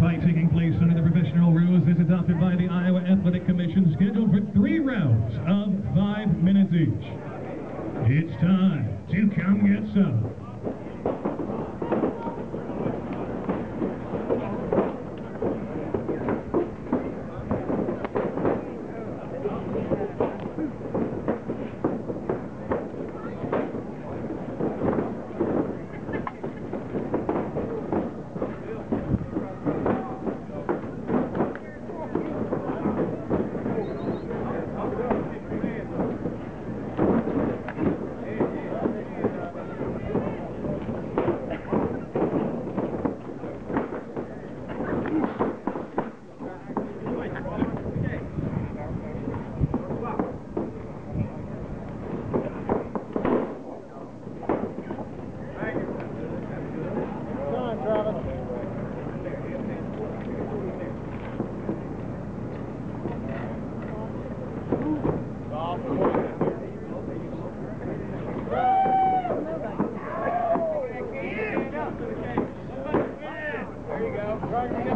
fight taking place under the professional rules is adopted by the Iowa Athletic Commission, scheduled for three rounds of five minutes each. It's time to come get some. Right,